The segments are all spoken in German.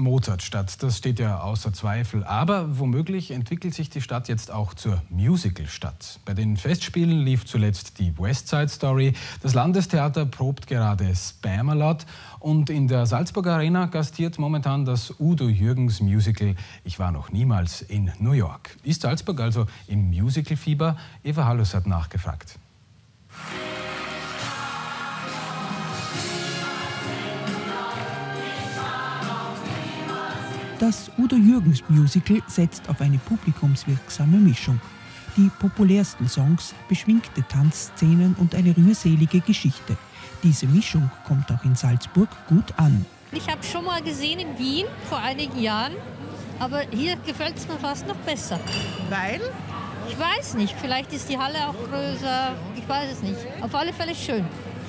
Mozartstadt, das steht ja außer Zweifel. Aber womöglich entwickelt sich die Stadt jetzt auch zur Musicalstadt. Bei den Festspielen lief zuletzt die West Side Story. Das Landestheater probt gerade Spamalot. Und in der Salzburger Arena gastiert momentan das Udo Jürgens Musical Ich war noch niemals in New York. Ist Salzburg also im Musicalfieber? Eva Hallus hat nachgefragt. Das Udo Jürgens Musical setzt auf eine publikumswirksame Mischung. Die populärsten Songs, beschwingte Tanzszenen und eine rührselige Geschichte. Diese Mischung kommt auch in Salzburg gut an. Ich habe schon mal gesehen in Wien vor einigen Jahren, aber hier gefällt es mir fast noch besser. Weil? Ich weiß nicht, vielleicht ist die Halle auch größer, ich weiß es nicht. Auf alle Fälle schön.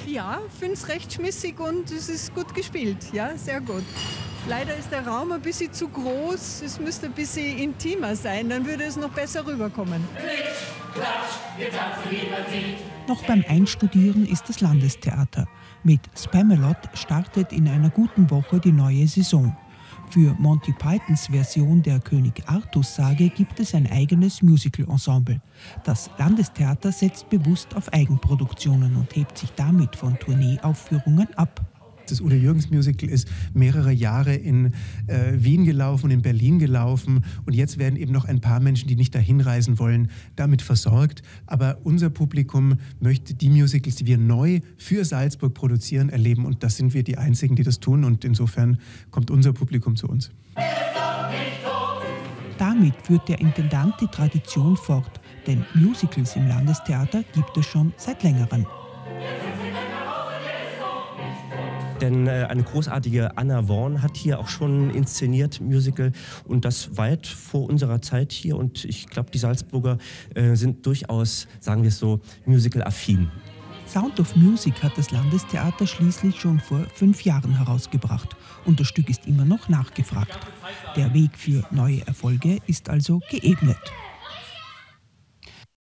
Ja, finde es recht schmissig und es ist gut gespielt. Ja, sehr gut. Leider ist der Raum ein bisschen zu groß. Es müsste ein bisschen intimer sein, dann würde es noch besser rüberkommen. Noch beim Einstudieren ist das Landestheater. Mit Spamalot startet in einer guten Woche die neue Saison. Für Monty Pythons Version der König Artus-Sage gibt es ein eigenes Musical-Ensemble. Das Landestheater setzt bewusst auf Eigenproduktionen und hebt sich damit von Tourneeaufführungen ab. Das Udo Jürgens Musical ist mehrere Jahre in äh, Wien gelaufen und in Berlin gelaufen. Und jetzt werden eben noch ein paar Menschen, die nicht dahin reisen wollen, damit versorgt. Aber unser Publikum möchte die Musicals, die wir neu für Salzburg produzieren, erleben. Und das sind wir die Einzigen, die das tun. Und insofern kommt unser Publikum zu uns. Damit führt der Intendant die Tradition fort. Denn Musicals im Landestheater gibt es schon seit längerem. Denn äh, eine großartige Anna Vaughan hat hier auch schon inszeniert, Musical, und das weit vor unserer Zeit hier. Und ich glaube, die Salzburger äh, sind durchaus, sagen wir es so, musical-affin. Sound of Music hat das Landestheater schließlich schon vor fünf Jahren herausgebracht und das Stück ist immer noch nachgefragt. Der Weg für neue Erfolge ist also geebnet.